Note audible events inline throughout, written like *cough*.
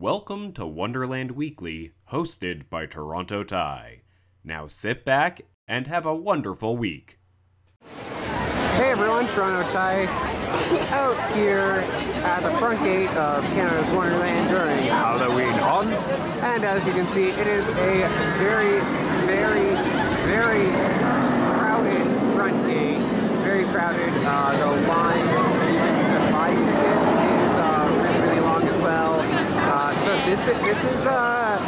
Welcome to Wonderland Weekly, hosted by Toronto Ty. Now sit back and have a wonderful week. Hey everyone, Toronto Ty *laughs* out here at the front gate of Canada's Wonderland during Halloween Haunt. And as you can see, it is a very, very, very crowded front gate. Very crowded. Uh, the line is uh, really, really long as well. Uh, so this is, this is uh,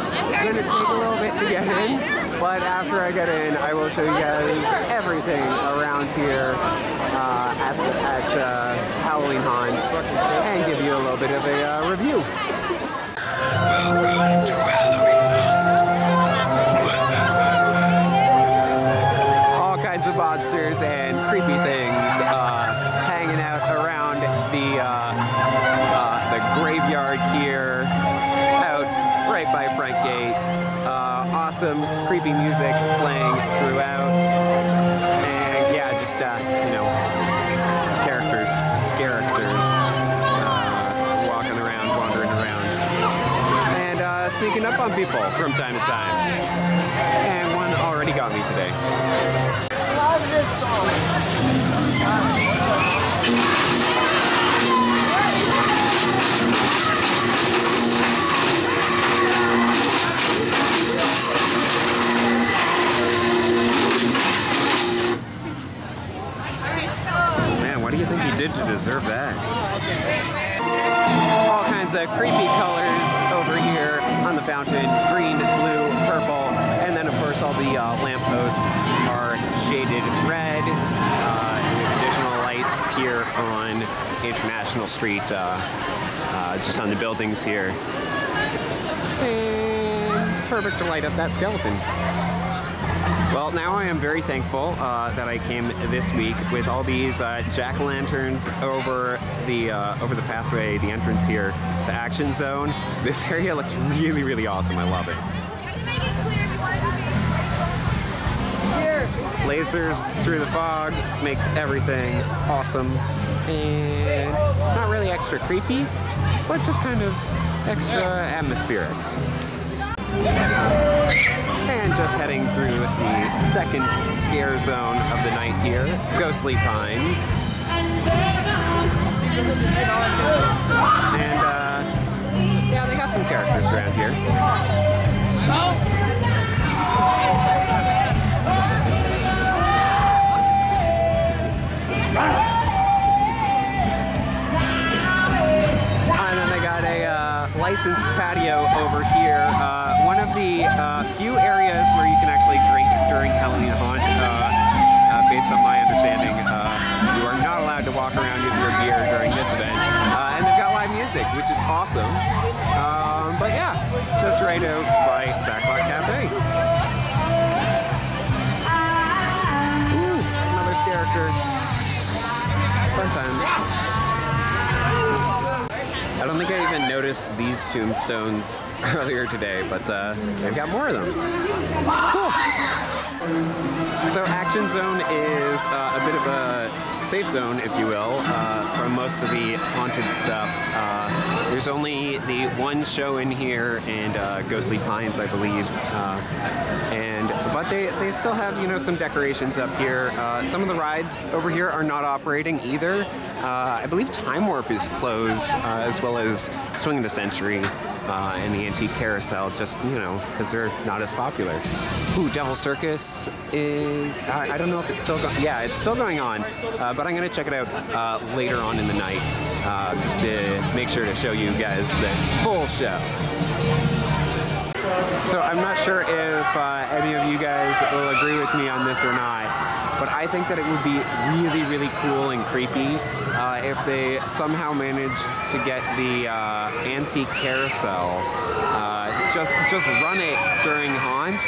going to take a little bit to get in. But after I get in, I will show you guys everything around here uh, at, at uh, Halloween Haunt and give you a little bit of a uh, review. Welcome to Halloween All kinds of monsters and creepy things creepy music playing throughout, and yeah, just uh, you know, characters, characters uh, walking around, wandering around, and uh, sneaking up on people from time to time. And one already got me today. To deserve that? All kinds of creepy colors over here on the fountain. Green, blue, purple, and then of course all the uh, lampposts are shaded red. Uh, with additional lights here on International Street, uh, uh, just on the buildings here. And perfect to light up that skeleton. Well, now I am very thankful uh, that I came this week with all these uh, jack o' lanterns over the uh, over the pathway, the entrance here to Action Zone. *laughs* This area looks really, really awesome. I love it. Lasers through the fog makes everything awesome and not really extra creepy, but just kind of extra atmospheric. Just heading through the second scare zone of the night here, Ghostly Pines. And uh, yeah, they got some characters around here. And licensed patio over here. Uh, one of the uh, few areas where you can actually drink during Halloween Haunt. Uh, uh, based on my understanding, uh, you are not allowed to walk around with your beer during this event. Uh, and they've got live music, which is awesome. Um, but yeah, just right out by Backlot Cafe. Ooh, another character. Fun times. Think I even noticed these tombstones *laughs* earlier today, but uh, they've got more of them. Cool. So Action Zone is uh, a bit of a safe zone, if you will, uh, from most of the haunted stuff. There's only the one show in here, and uh, Ghostly Pines, I believe. Uh, and but they, they still have you know some decorations up here. Uh, some of the rides over here are not operating either. Uh, I believe Time Warp is closed, uh, as well as Swing of the Century uh, and the Antique Carousel, just, you know, because they're not as popular. Ooh, Devil Circus is, I, I don't know if it's still going, yeah, it's still going on, uh, but I'm to check it out uh, later on in the night, uh, just to make sure to show you guys the full show. So I'm not sure if uh, any of you guys will agree with me on this or not, but I think that it would be really, really cool and creepy uh, if they somehow managed to get the uh, antique carousel, uh, just just run it during haunt,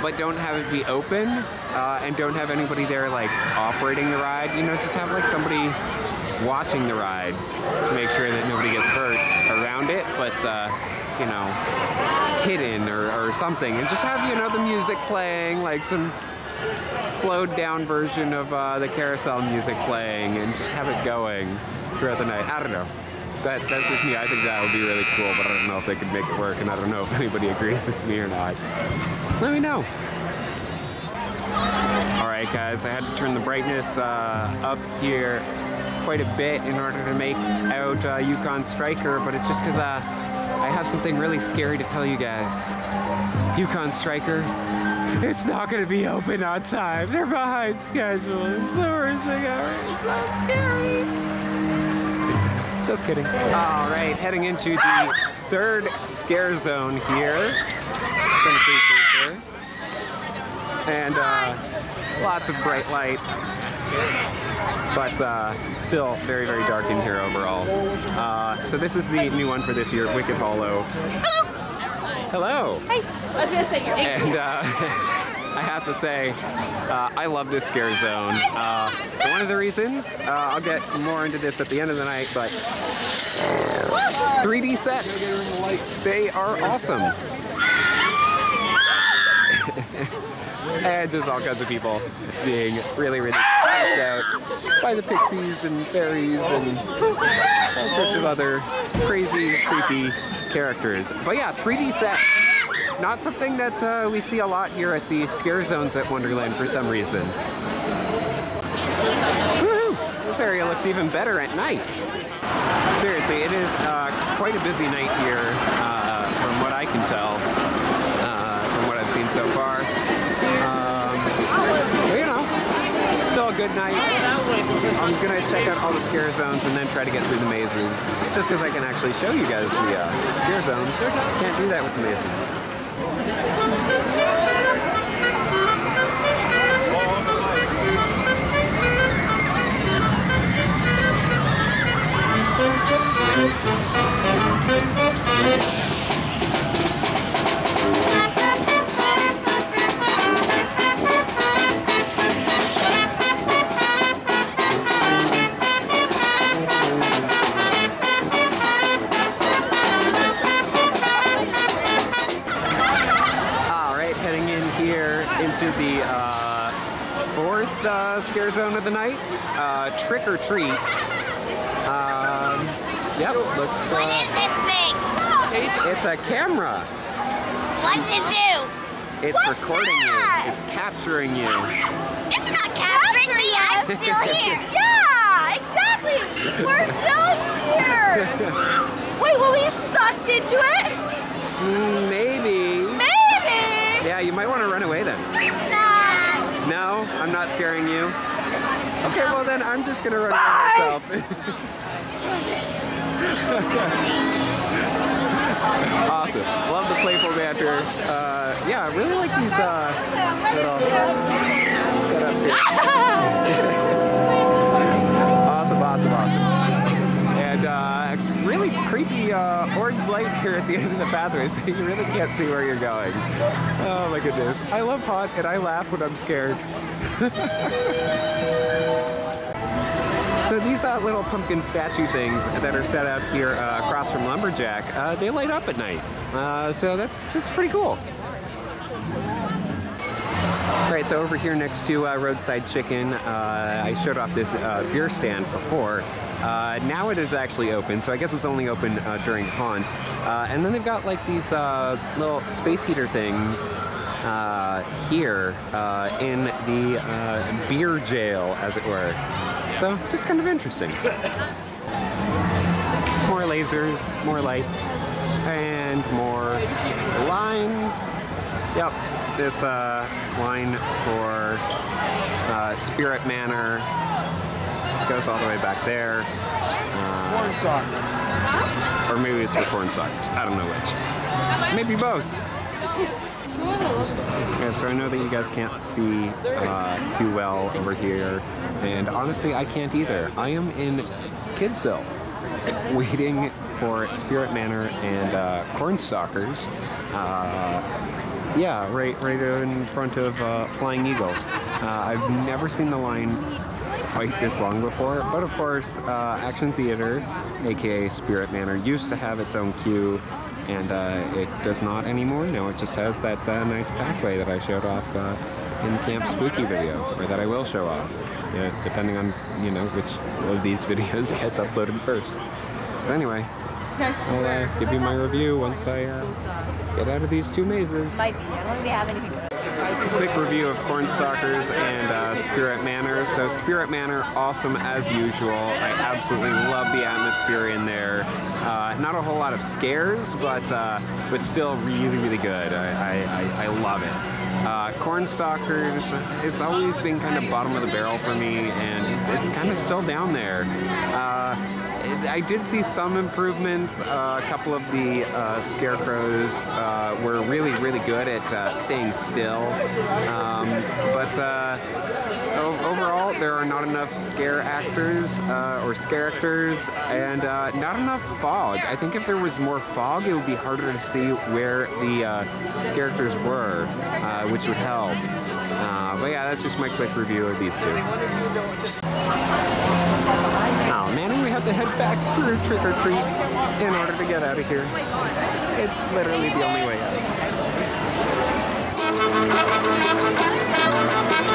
but don't have it be open uh, and don't have anybody there like operating the ride. You know, just have like somebody watching the ride to make sure that nobody gets hurt around it, but uh, you know, hidden or, or something, and just have you know the music playing, like some slowed down version of uh, the carousel music playing, and just have it going throughout the night. I don't know. that that's just me. I think that would be really cool, but I don't know if they could make it work, and I don't know if *laughs* anybody agrees with me or not. Let me know. All right, guys, I had to turn the brightness uh, up here quite a bit in order to make out uh, Yukon Striker, but it's just because uh, I have something really scary to tell you guys. Yukon Striker, it's not to be open on time. They're behind schedule. It's the worst thing ever. It's so scary. Just kidding. All right, heading into the third scare zone here. And uh, lots of bright lights. But uh, still very, very dark in here overall. Uh, so this is the new one for this year, Wicked Hollow. Hello. Hello! Hey, I was gonna say you're And uh, *laughs* *laughs* I have to say, uh, I love this scare zone. Uh, one of the reasons, uh, I'll get more into this at the end of the night, but 3D sets, they are awesome. *laughs* and just all kinds of people being really, really out by the pixies and fairies and all sorts of other crazy, creepy characters. But yeah, 3D sets. Not something that uh, we see a lot here at the scare zones at Wonderland for some reason. This area looks even better at night. Seriously, it is uh, quite a busy night here, uh, from what I can tell, uh, from what I've seen so far. Still a good night. I'm gonna check out all the scare zones and then try to get through the mazes, just because I can actually show you guys the uh, scare zones. Can't do that with the mazes. Or Treat. Um, yep, looks. Uh, is this thing? it's a camera. What's it do? It's What's recording that? you. It's capturing you. It's not capturing me. I'm still *laughs* here. Yeah, exactly. We're still here. Wait, will we sucked into it? Maybe. Maybe. Yeah, you might want to run away then. Nah. No, I'm not scaring you. Okay, well then I'm just gonna run Bye. myself. *laughs* awesome. Love the playful banter. Uh, yeah, I really like these uh, little setups here. *laughs* awesome, awesome, awesome. And uh, really creepy uh, orange light here at the *laughs* end of the pathway, so you really can't see where you're going. Oh my goodness. I love haunt and I laugh when I'm scared. So these uh, little pumpkin statue things that are set up here uh, across from Lumberjack, uh, they light up at night. Uh, so that's that's pretty cool. All right, so over here next to uh, Roadside Chicken, uh, I showed off this uh, beer stand before. Uh, now it is actually open, so I guess it's only open uh, during haunt. And then they've got like these little space heater things uh, here uh, in the uh, beer jail, as it were. So just kind of interesting. More lasers, more lights, and more lines. Yep, this uh, line for uh, Spirit Manor goes all the way back there. Uh, or maybe it's for Cornstalkers. I don't know which. Maybe both. Yeah, so I know that you guys can't see uh, too well over here, and honestly, I can't either. I am in KidZville, waiting for Spirit Manor and uh, Cornstalkers. Uh, yeah, right, right in front of uh, Flying Eagles. Uh, I've never seen the line quite this long before, but of course, uh, Action Theater, aka Spirit Manor, used to have its own queue, and uh, it does not anymore. Now it just has that uh, nice pathway that I showed off uh, in the Camp Spooky video, or that I will show off, uh, depending on you know which of these *laughs* videos gets uploaded first. But anyway, I I'll uh, give you my review once I uh, So get out of these two mazes. Might be. I don't think they have anything. Quick review of Cornstalkers and uh, Spirit Manor. So Spirit Manor, awesome as usual. I absolutely love the atmosphere in there. Uh, not a whole lot of scares, but uh, but still really really good. I, I, I, love it. Uh, Cornstalkers, it's always been kind of bottom of the barrel for me, and it's kind of still down there. Uh, I did see some improvements. Uh, a couple of the uh, scarecrows uh, were really, really good at uh, staying still. Um, but uh, overall, there are not enough scare actors uh, or scare actors, and not enough fog. I think if there was more fog, it would be harder to see where the uh, scare actors were, which would help. But yeah, that's just my quick review of these two. Oh man, have to head back through Trick or Treat in order to get out of here. It's literally the only way out.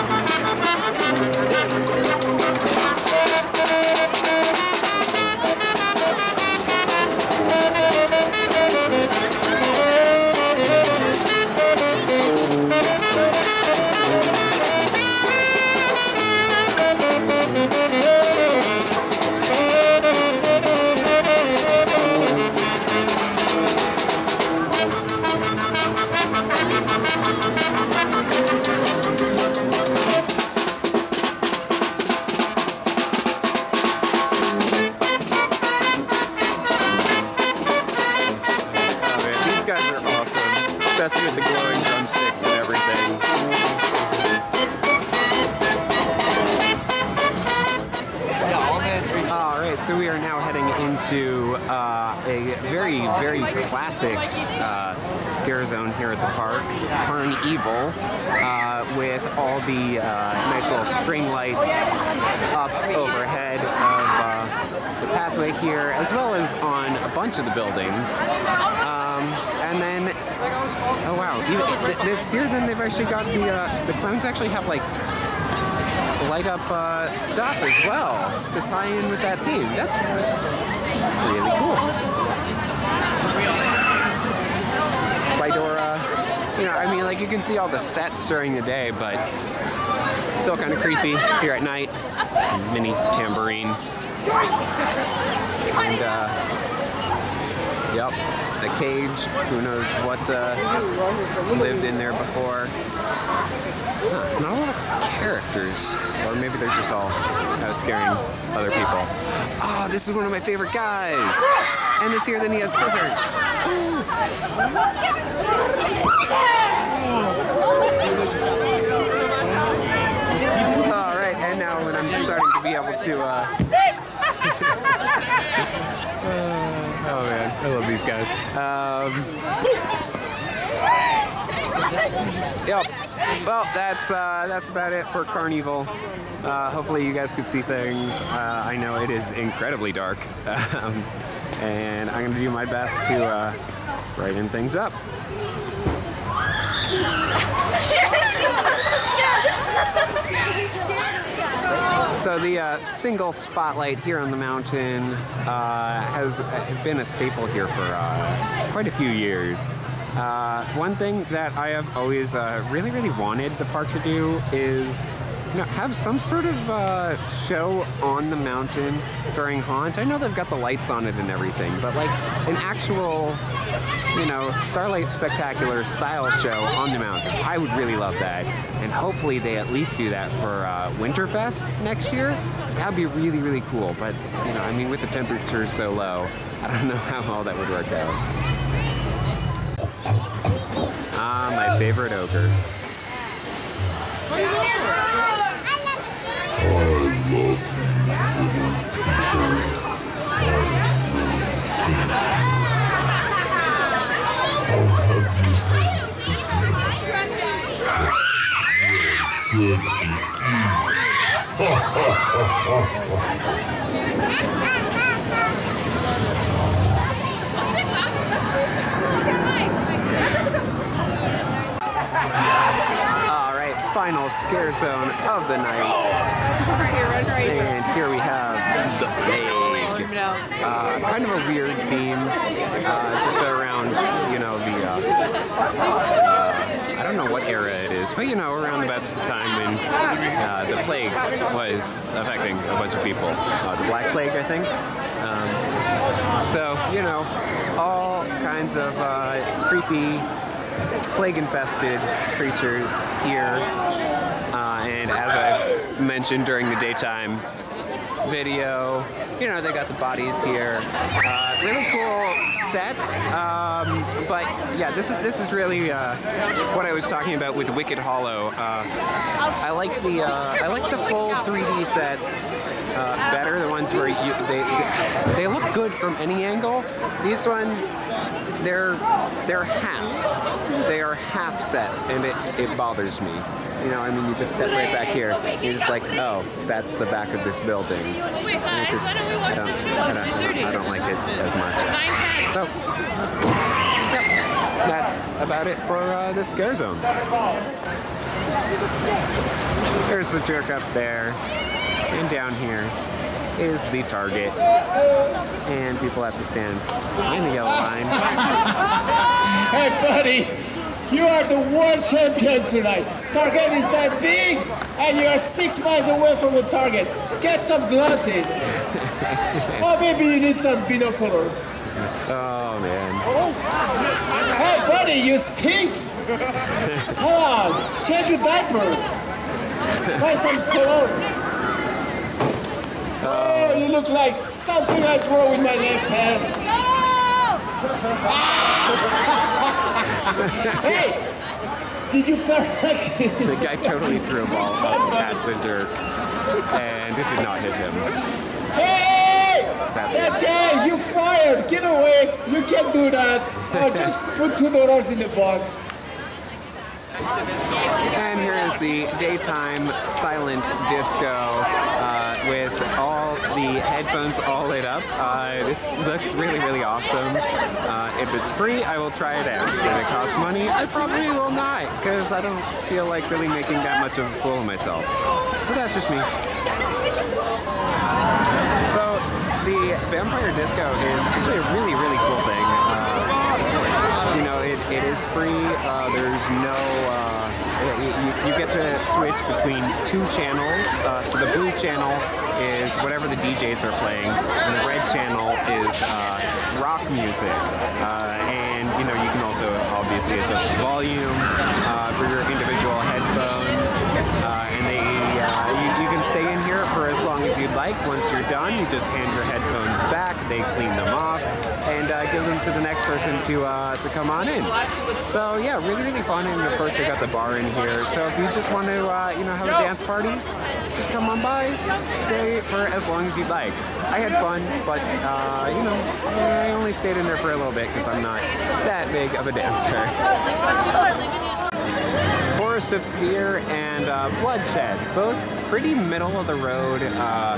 Into uh, a very, very classic uh, scare zone here at the park, Carn Evil, uh, with all the uh, nice little string lights up overhead of uh, the pathway here, as well as on a bunch of the buildings. Um, and then, oh wow, even, th- this year then they've actually got the uh, the clowns actually have like light up uh, stuff as well to tie in with that theme. That's really cool. Spidora, you know, I mean, like you can see all the sets during the day, but still kind of creepy here at night. Mini tambourine. And, uh, yep, the cage. Who knows what uh, lived in there before. Huh, characters. Or maybe they're just all uh, scaring other people. Oh, this is one of my favorite guys. And this here, then he has scissors. All right, and now when I'm starting to be able to, uh... *laughs* oh man, I love these guys. Um... Yep. Well, that's uh, that's about it for CarnEvil. Uh, hopefully, you guys could see things. Uh, I know it is incredibly dark, *laughs* um, and I'm going to do my best to uh, brighten things up. So the uh, single spotlight here on the mountain uh, has been a staple here for uh, quite a few years. Uh, one thing that I have always uh, really, really wanted the park to do is you know, have some sort of uh, show on the mountain during haunt. I know they've got the lights on it and everything, but like an actual, you know, Starlight Spectacular style show on the mountain. I would really love that, and hopefully they at least do that for uh, Winterfest next year. That'd be really, really cool. But you know, I mean, with the temperatures so low, I don't know how all that would work out. My favorite ogre. *laughs* *laughs* All right, final scare zone of the night. And here we have the know. uh, kind of a weird theme, uh, just around, you know, the, uh, I don't know what era it is, but you know, around about the time when uh, the plague was affecting a bunch of people. Uh, the Black Plague, I think. Um, so, you know, all kinds of uh, creepy, plague-infested creatures here. Uh, and as I've mentioned during the daytime video. You know, they got the bodies here. Uh, really cool sets. Um, but yeah, this is this is really uh, what I was talking about with Wicked Hollow. Uh, I like the uh, I like the full 3D sets uh, better. The ones where you, they they look good from any angle. These ones, they're they're half. They are half sets, and it it bothers me. You know, I mean, you just step right back here. You're just like, oh, that's the back of this building. Wait, guys, just, why don't we watch I don't, the show I don't, I don't, I don't like it as much. So, yep, that's about it for uh, this scare zone. There's the jerk up there, and down here is the target, and people have to stand in the yellow line. *laughs* Hey, buddy, you are the world champion tonight. Target is that big, and you are six miles away from the target. Get some glasses. *laughs* or oh, maybe you need some binoculars. Oh man. Hey, buddy, you stink. Come on, change your diapers. Buy some cologne. *laughs* Oh, you look like something I throw with my left hand. Hey, did you perfectly? The guy totally threw a ball up at the jerk, and it did not hit him. Hey! Sadly. That guy, you fired! Get away! You can't do that! *laughs* Oh, just put two dollars in the box. The daytime silent disco uh, with all the headphones all lit up. Uh, this looks really, really awesome. Uh, if it's free, I will try it out. If it costs money, I probably will not, because I don't feel like really making that much of a fool of myself. But that's just me. So the Vampire Disco is actually a really, really cool thing. Uh, you know, it, it is free. Uh, there's no, uh, you, you get to switch between two channels. Uh, so the blue channel is whatever the DJs are playing, and the red channel is uh, rock music. Uh, and you know, you can also obviously adjust the volume uh, for your individual headphones. Like. Once you're done, you just hand your headphones back. They clean them off and uh, give them to the next person to uh, to come on in. So yeah, really really fun. And of course they got the bar in here. So if you just want to uh, you know have a dance party, just come on by, stay for as long as you'd like. I had fun, but uh, you know I only stayed in there for a little bit because I'm not that big of a dancer. Forest of Fear and uh, Bloodshed, both pretty middle of the road uh,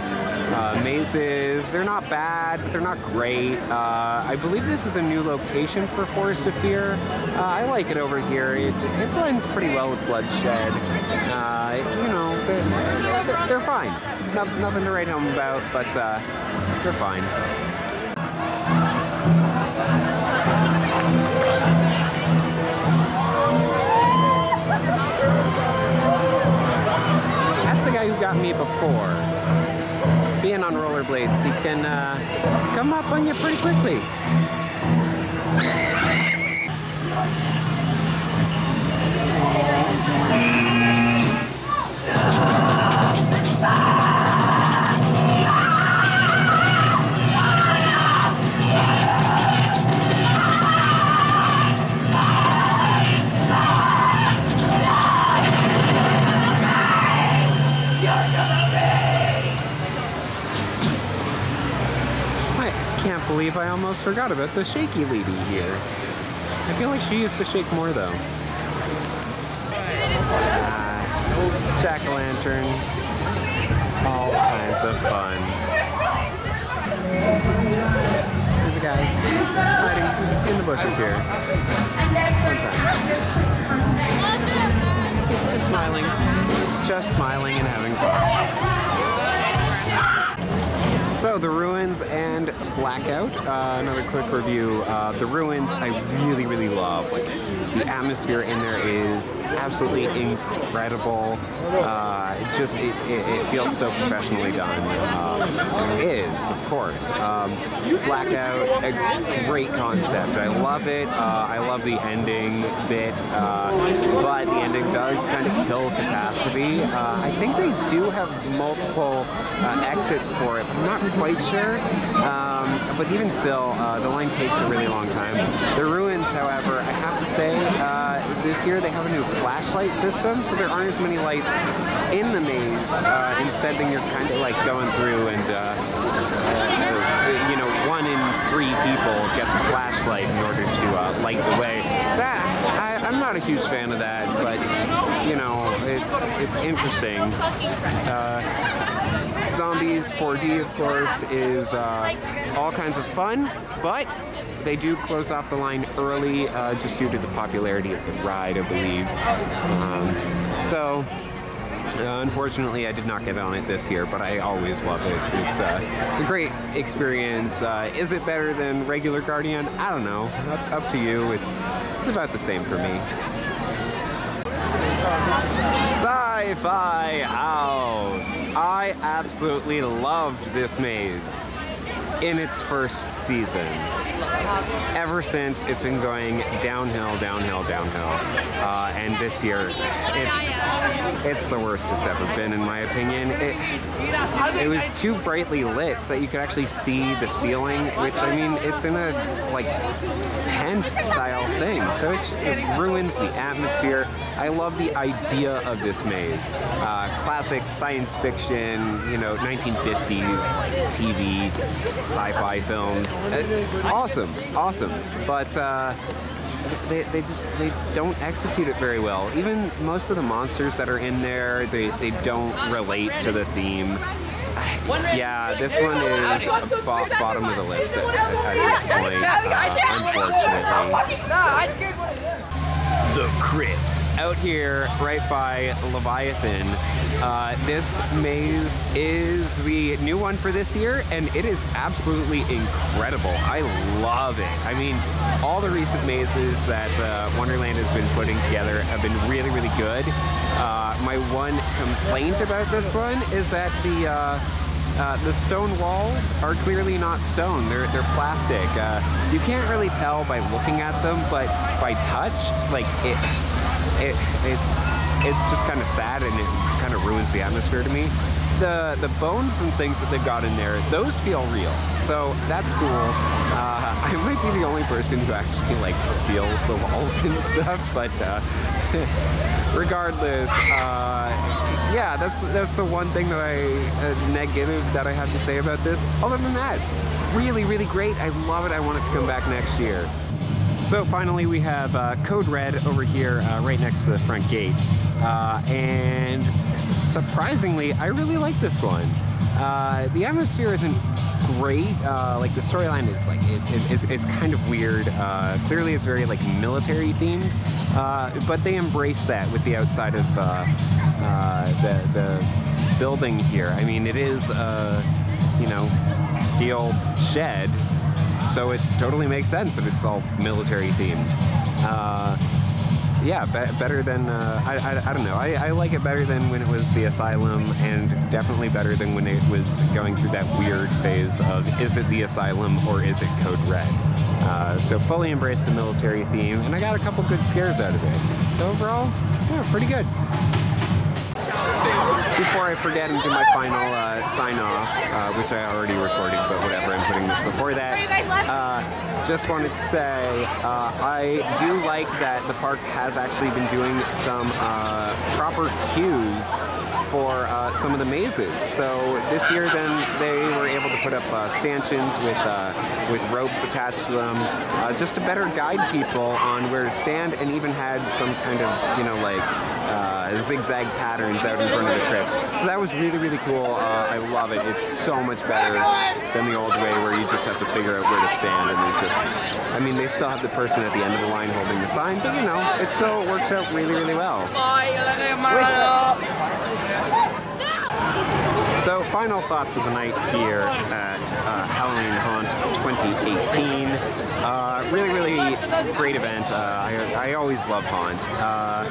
uh, mazes. They're not bad, but they're not great. Uh, I believe this is a new location for Forest of Fear. Uh, I like it over here. It, it blends pretty well with Bloodshed. Uh, you know, they're, they're- fine. No, nothing to write home about, but they're fine. Me before. Being on rollerblades, he can uh, come up on you pretty quickly. Believe I almost forgot about the shaky lady here. I feel like she used to shake more though. Uh, Jack-o'-lanterns. All kinds of fun. There's a guy hiding in the bushes here. Just smiling. Just smiling and having fun. So the ruins and blackout. Uh, another quick review. Uh, the ruins I really really love. Like the atmosphere in there is absolutely incredible. Uh, it just it, it, it feels so professionally done. Um, it is of course. Um, blackout, a great concept. I love it. Uh, I love the ending bit, uh, but the ending does kind of kill capacity. Uh, I think they do have multiple exits for it. Not quite sure, um, but even still, uh, the line takes a really long time. The ruins, however, I have to say, uh, this year they have a new flashlight system, so there aren't as many lights in the maze. Uh, instead, then you're kind of like going through and, uh, uh, you know, one in three people gets a flashlight in order to uh, light the way. That I, I'm not a huge fan of that, but you know, it's it's interesting. Zombies 4D, of course, is uh, all kinds of fun, but they do close off the line early uh, just due to the popularity of the ride, I believe. Um, so, uh, unfortunately, I did not get on it this year, but I always love it. It's, uh, it's a great experience. Uh, is it better than regular Guardian? I don't know. Up, up to you. It's, it's about the same for me. Sci-Fi House. I absolutely loved this maze in its first season. Ever since it's been going downhill, downhill, downhill, uh, and this year it's it's the worst it's ever been in my opinion. It it was too brightly lit so that you could actually see the ceiling, which I mean it's in a like style thing, so it just it ruins the atmosphere. I love the idea of this maze. Uh, classic science fiction, you know, 1950s TV, sci-fi films. Uh, awesome, awesome. But uh, they, they just they don't execute it very well. Even most of the monsters that are in there, they, they don't relate to the theme. Yeah, this one is bo- bottom of the list at, at this point, uh, unfortunately. The Crypt. Out here, right by Leviathan. Uh, this maze is the new one for this year, and it is absolutely incredible. I love it. I mean, all the recent mazes that uh, Wonderland has been putting together have been really, really good. Uh, my one complaint about this one is that the uh, uh, the stone walls are clearly not stone. They're they're plastic. Uh, you can't really tell by looking at them, but by touch, like it, it it's it's just kind of sad and it kind of ruins the atmosphere to me. The the bones and things that they've got in there, those feel real. So that's cool. Uh, *laughs* I might be the only person who actually like feels the walls *laughs* and stuff, but uh, *laughs* regardless, uh, yeah, that's that's the one thing that I uh, negative that I have to say about this. Other than that, really, really great. I love it. I want it to come back next year. So finally, we have uh, Code Red over here, uh, right next to the front gate, and surprisingly, I really like this one. Uh, the atmosphere isn't great. Uh, like the storyline is like it, it, it's, kind of weird. Uh, clearly, it's very like military themed, uh, but they embrace that with the outside of uh, uh, the the building here. I mean, it is a you know steel shed, so it totally makes sense that it's all military themed. Yeah, be- better than uh, I, I, I don't know. I, I like it better than when it was the asylum, and definitely better than when it was going through that weird phase of is it the asylum or is it Code Red? Uh, so fully embraced the military theme, and I got a couple good scares out of it. So overall, yeah, pretty good. Before I forget and do my final uh, sign off, uh, which I already recorded, but whatever, I'm putting this before that. Uh, just wanted to say uh, I do like that the park has actually been doing some uh, proper queues for uh, some of the mazes. So this year, then they were able to put up uh, stanchions with uh, with ropes attached to them, uh, just to better guide people on where to stand, and even had some kind of you know like uh, zigzag patterns out in front of the Crypt. So that was really really cool. Uh, I love it. It's so much better than the old way where you just have to figure out where to stand, and there's just I mean they still have the person at the end of the line holding the sign, but you know it still works out really really well. So, final thoughts of the night here at uh, Halloween Haunt 2018. Uh, really, really great event. Uh, I, I always love Haunt. Uh,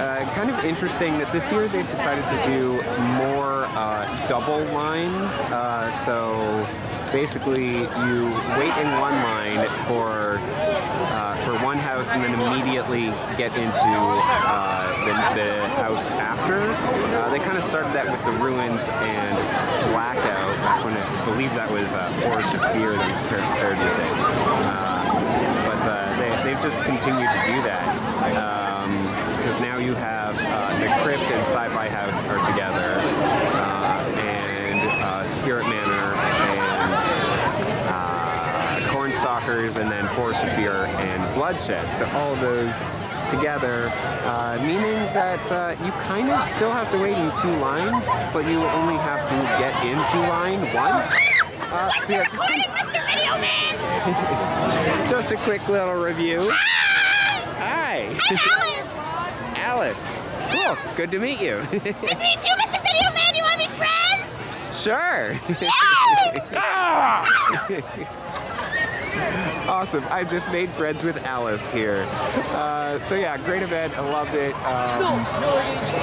uh, kind of interesting that this year they've decided to do more uh, double lines. So basically, you wait in one line for for one house and then immediately get into uh, the, the house after. Uh, they kind of started that with the ruins and blackout back when I believe that was uh, Forest of Fear that was paired with it. Uh, but uh, they, they've just continued to do that because now you have uh, the crypt and sci-fi house are together uh, and spirit manor and uh, cornstalkers and then forest of fear bloodshed so all of those together uh, meaning that uh, you kind of still have to wait in two lines but you only have to get into line once uh, so yeah, just, Recording, Mr. Video Man! *laughs* just a quick little review hi Alice! *laughs* Alice. Cool. Good to meet you. *laughs* It's me too, Mr. Video Man! You wanna be friends? sure. Yay! Awesome. I just made friends with Alice here. Uh, so yeah, great event. I loved it. Um,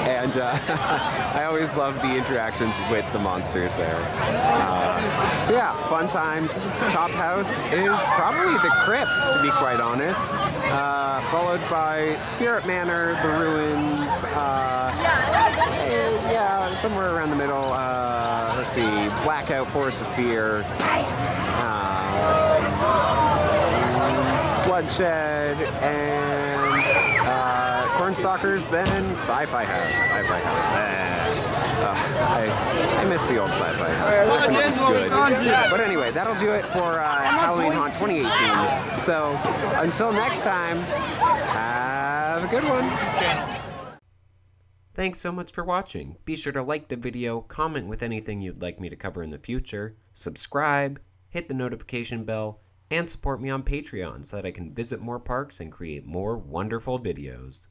and uh, *laughs* I always love the interactions with the monsters there. Uh, so yeah, fun times. Top house is probably the crypt, to be quite honest. Uh, followed by Spirit Manor, the ruins. Uh, eh, yeah, somewhere around the middle. Uh, let's see, Blackout, Forest of Fear. Um, bloodshed and uh, cornstalkers, then sci-fi house. Sci-fi house. Eh. Uh, I, I miss the old sci-fi house. Back when it was good. But anyway, that'll do it for uh, Halloween Haunt 2018. So until next time, have a good one. Thanks so much for watching. Be sure to like the video, comment with anything you'd like me to cover in the future, subscribe, hit the notification bell, and support me on Patreon so that I can visit more parks and create more wonderful videos.